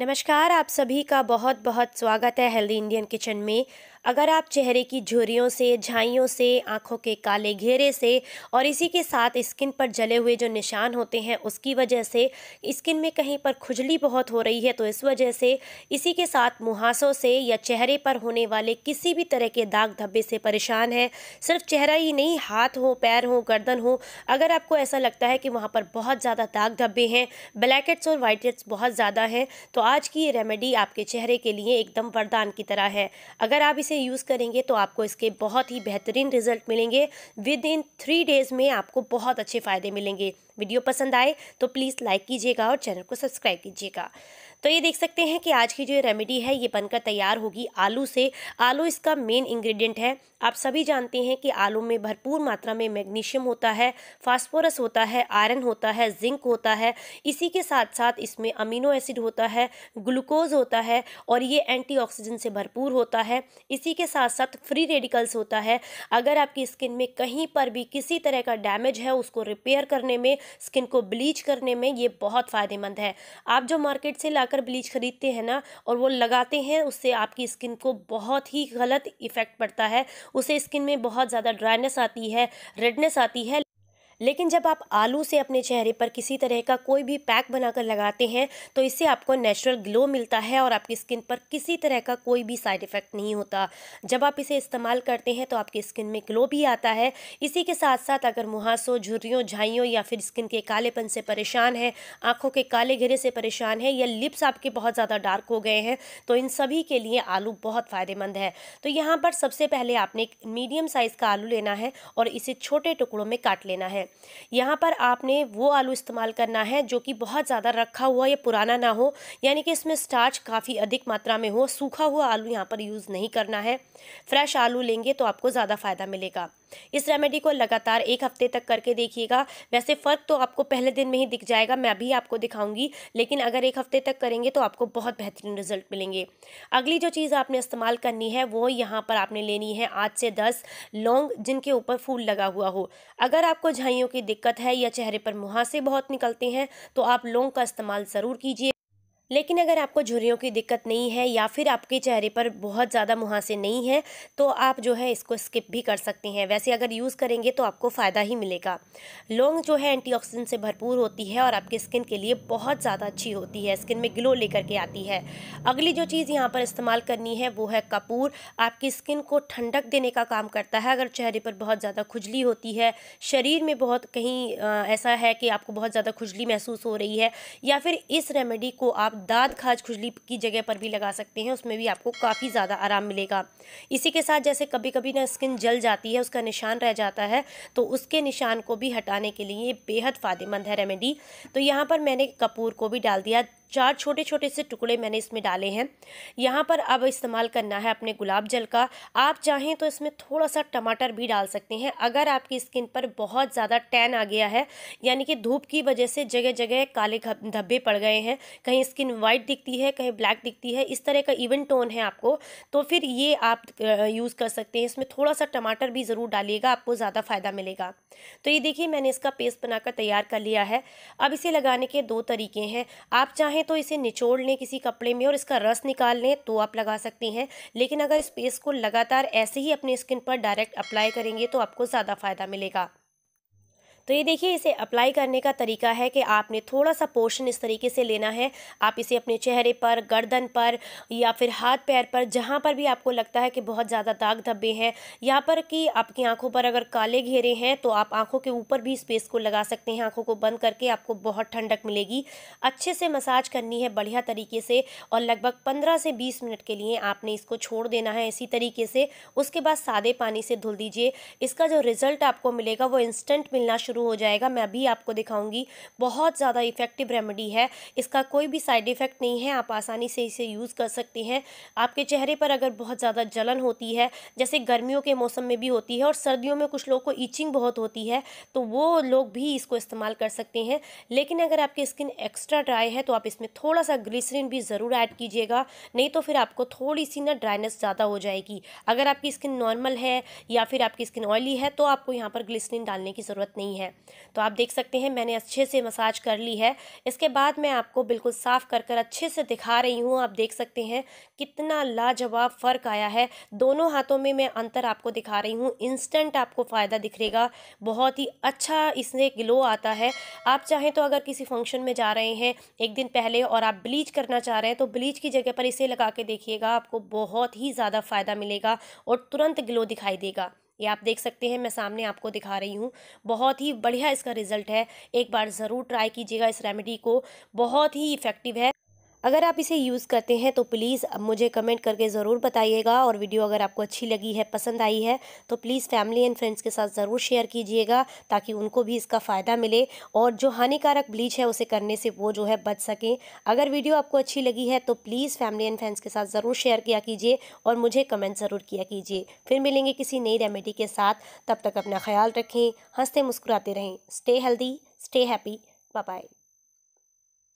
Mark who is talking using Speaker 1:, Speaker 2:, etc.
Speaker 1: नमस्कार आप सभी का बहुत बहुत स्वागत है हेल्दी इंडियन किचन में। अगर आप चेहरे की झुर्रियों से, झाइयों से, आँखों के काले घेरे से और इसी के साथ स्किन पर जले हुए जो निशान होते हैं, उसकी वजह से स्किन में कहीं पर खुजली बहुत हो रही है तो इस वजह से इसी के साथ मुहासों से या चेहरे पर होने वाले किसी भी तरह के दाग धब्बे से परेशान है। सिर्फ़ चेहरा ही नहीं, हाथ हो, पैर हो, गर्दन हो, अगर आपको ऐसा लगता है कि वहाँ पर बहुत ज़्यादा दाग धब्बे हैं, ब्लैकेट्स और वाइटेट्स बहुत ज़्यादा हैं तो आज की ये रेमेडी आपके चेहरे के लिए एकदम वरदान की तरह है। अगर आप इसे यूज़ करेंगे तो आपको इसके बहुत ही बेहतरीन रिज़ल्ट मिलेंगे। विद इन थ्री डेज़ में आपको बहुत अच्छे फ़ायदे मिलेंगे। वीडियो पसंद आए तो प्लीज़ लाइक कीजिएगा और चैनल को सब्सक्राइब कीजिएगा। तो ये देख सकते हैं कि आज की जो रेमेडी है, ये बनकर तैयार होगी आलू से। आलू इसका मेन इंग्रेडिएंट है। आप सभी जानते हैं कि आलू में भरपूर मात्रा में मैग्नीशियम होता है फास्फोरस होता है आयरन होता है जिंक होता है। इसी के साथ साथ इसमें अमीनो एसिड होता है ग्लूकोज होता है और ये एंटीऑक्सीडेंट से भरपूर होता है। इसी के साथ साथ फ्री रेडिकल्स होता है। अगर आपकी स्किन में कहीं पर भी किसी तरह का डैमेज है, उसको रिपेयर करने में स्किन को ब्लीच करने में ये बहुत फ़ायदेमंद है। आप जो मार्केट से लाकर ब्लीच खरीदते हैं ना, और वो लगाते हैं, उससे आपकी स्किन को बहुत ही गलत इफ़ेक्ट पड़ता है। उसे स्किन में बहुत ज़्यादा ड्राइनेस आती है रेडनेस आती है। लेकिन जब आप आलू से अपने चेहरे पर किसी तरह का कोई भी पैक बनाकर लगाते हैं तो इससे आपको नेचुरल ग्लो मिलता है और आपकी स्किन पर किसी तरह का कोई भी साइड इफ़ेक्ट नहीं होता। जब आप इसे इस्तेमाल करते हैं तो आपकी स्किन में ग्लो भी आता है। इसी के साथ साथ अगर मुहासों, झुर्रियों, झाइयों या फिर स्किन के कालेपन से परेशान है, आँखों के काले घेरे से परेशान है या लिप्स आपके बहुत ज़्यादा डार्क हो गए हैं तो इन सभी के लिए आलू बहुत फ़ायदेमंद है। तो यहाँ पर सबसे पहले आपने एक मीडियम साइज़ का आलू लेना है और इसे छोटे टुकड़ों में काट लेना है। यहाँ पर आपने वो आलू इस्तेमाल करना है जो कि बहुत ज़्यादा रखा हुआ या पुराना ना हो, यानी कि इसमें स्टार्च काफ़ी अधिक मात्रा में हो, सूखा हुआ आलू यहाँ पर यूज़ नहीं करना है। फ्रेश आलू लेंगे तो आपको ज़्यादा फ़ायदा मिलेगा। इस रेमेडी को लगातार एक हफ़्ते तक करके देखिएगा। वैसे फ़र्क तो आपको पहले दिन में ही दिख जाएगा, मैं अभी आपको दिखाऊँगी, लेकिन अगर एक हफ़्ते तक करेंगे तो आपको बहुत बेहतरीन रिज़ल्ट मिलेंगे। अगली जो चीज़ आपने इस्तेमाल करनी है, वो यहाँ पर आपने लेनी है आठ से दस लौंग, जिनके ऊपर फूल लगा हुआ हो। अगर आपको झाइयों की दिक्कत है या चेहरे पर मुहासे बहुत निकलते हैं तो आप लौंग का इस्तेमाल ज़रूर कीजिए। लेकिन अगर आपको झुर्रियों की दिक्कत नहीं है या फिर आपके चेहरे पर बहुत ज़्यादा मुहासे नहीं है तो आप जो है इसको स्किप भी कर सकते हैं। वैसे अगर यूज़ करेंगे तो आपको फ़ायदा ही मिलेगा। लौंग जो है एंटीऑक्सीडेंट से भरपूर होती है और आपकी स्किन के लिए बहुत ज़्यादा अच्छी होती है। स्किन में ग्लो लेकर के आती है। अगली जो चीज़ यहाँ पर इस्तेमाल करनी है वो है कपूर। आपकी स्किन को ठंडक देने का काम करता है। अगर चेहरे पर बहुत ज़्यादा खुजली होती है, शरीर में बहुत कहीं ऐसा है कि आपको बहुत ज़्यादा खुजली महसूस हो रही है या फिर इस रेमेडी को आप दाद खाज खुजली की जगह पर भी लगा सकते हैं, उसमें भी आपको काफ़ी ज़्यादा आराम मिलेगा। इसी के साथ जैसे कभी कभी ना स्किन जल जाती है, उसका निशान रह जाता है तो उसके निशान को भी हटाने के लिए बेहद फ़ायदेमंद है रेमेडी तो यहाँ पर मैंने कपूर को भी डाल दिया चार छोटे छोटे से टुकड़े मैंने इसमें डाले हैं। यहाँ पर अब इस्तेमाल करना है अपने गुलाब जल का। आप चाहें तो इसमें थोड़ा सा टमाटर भी डाल सकते हैं। अगर आपकी स्किन पर बहुत ज़्यादा टैन आ गया है, यानी कि धूप की वजह से जगह जगह काले धब्बे पड़ गए हैं, कहीं स्किन वाइट दिखती है, कहीं ब्लैक दिखती है, इस तरह का इवन टोन है आपको तो फिर ये आप यूज़ कर सकते हैं। इसमें थोड़ा सा टमाटर भी ज़रूर डालिएगा, आपको ज़्यादा फ़ायदा मिलेगा। तो ये देखिए, मैंने इसका पेस्ट बनाकर तैयार कर लिया है। अब इसे लगाने के दो तरीके हैं। आप चाहें चाहें तो इसे निचोड़ लें किसी कपड़े में और इसका रस निकाल लें तो आप लगा सकती हैं। लेकिन अगर इस पेस्ट को लगातार ऐसे ही अपनी स्किन पर डायरेक्ट अप्लाई करेंगे तो आपको ज़्यादा फ़ायदा मिलेगा। तो ये देखिए, इसे अप्लाई करने का तरीका है कि आपने थोड़ा सा पोर्शन इस तरीके से लेना है। आप इसे अपने चेहरे पर, गर्दन पर या फिर हाथ पैर पर, जहाँ पर भी आपको लगता है कि बहुत ज़्यादा दाग धब्बे हैं, यहाँ पर कि आपकी आँखों पर अगर काले घेरे हैं तो आप आँखों के ऊपर भी इस पेस्ट को लगा सकते हैं। आँखों को बंद करके आपको बहुत ठंडक मिलेगी। अच्छे से मसाज करनी है बढ़िया तरीके से और लगभग पंद्रह से बीस मिनट के लिए आपने इसको छोड़ देना है इसी तरीके से। उसके बाद सादे पानी से धुल दीजिए। इसका जो रिज़ल्ट आपको मिलेगा वो इंस्टेंट मिलना शुरू शुरू हो जाएगा। मैं अभी आपको दिखाऊँगी। बहुत ज़्यादा इफ़ेक्टिव रेमेडी है। इसका कोई भी साइड इफ़ेक्ट नहीं है। आप आसानी से इसे यूज़ कर सकते हैं। आपके चेहरे पर अगर बहुत ज़्यादा जलन होती है, जैसे गर्मियों के मौसम में भी होती है और सर्दियों में कुछ लोग को ईचिंग बहुत होती है तो वो लोग भी इसको इस्तेमाल कर सकते हैं। लेकिन अगर आपकी स्किन एक्स्ट्रा ड्राई है तो आप इसमें थोड़ा सा ग्लिसरीन भी ज़रूर ऐड कीजिएगा। नहीं तो फिर आपको थोड़ी सी ना ड्राइनेस ज़्यादा हो जाएगी। अगर आपकी स्किन नॉर्मल है या फिर आपकी स्किन ऑयली है तो आपको यहाँ पर ग्लिसरीन डालने की ज़रूरत नहीं है। हैं। तो आप देख सकते हैं, मैंने अच्छे से मसाज कर ली है। इसके बाद मैं आपको बिल्कुल साफ़ कर कर अच्छे से दिखा रही हूँ। आप देख सकते हैं, कितना लाजवाब फ़र्क आया है। दोनों हाथों में मैं अंतर आपको दिखा रही हूँ। इंस्टेंट आपको फ़ायदा दिखेगा बहुत ही अच्छा इससे ग्लो आता है। आप चाहें तो अगर किसी फ़ंक्शन में जा रहे हैं, एक दिन पहले और आप ब्लीच करना चाह रहे हैं तो ब्लीच की जगह पर इसे लगा के देखिएगा, आपको बहुत ही ज़्यादा फ़ायदा मिलेगा और तुरंत ग्लो दिखाई देगा। ये आप देख सकते हैं, मैं सामने आपको दिखा रही हूँ। बहुत ही बढ़िया इसका रिज़ल्ट है। एक बार ज़रूर ट्राई कीजिएगा इस रेमेडी को। बहुत ही इफ़ेक्टिव है। अगर आप इसे यूज़ करते हैं तो प्लीज़ मुझे कमेंट करके ज़रूर बताइएगा और वीडियो अगर आपको अच्छी लगी है, पसंद आई है तो प्लीज़ फैमिली एंड फ्रेंड्स के साथ ज़रूर शेयर कीजिएगा ताकि उनको भी इसका फ़ायदा मिले और जो हानिकारक ब्लीच है उसे करने से वो जो है बच सकें। अगर वीडियो आपको अच्छी लगी है तो प्लीज़ फैमिली एंड फ्रेंड्स के साथ ज़रूर शेयर किया कीजिए और मुझे कमेंट ज़रूर किया कीजिए। फिर मिलेंगे किसी नई रेमेडी के साथ, तब तक अपना ख्याल रखें, हँसते मुस्कुराते रहें, stay healthy, stay happy bye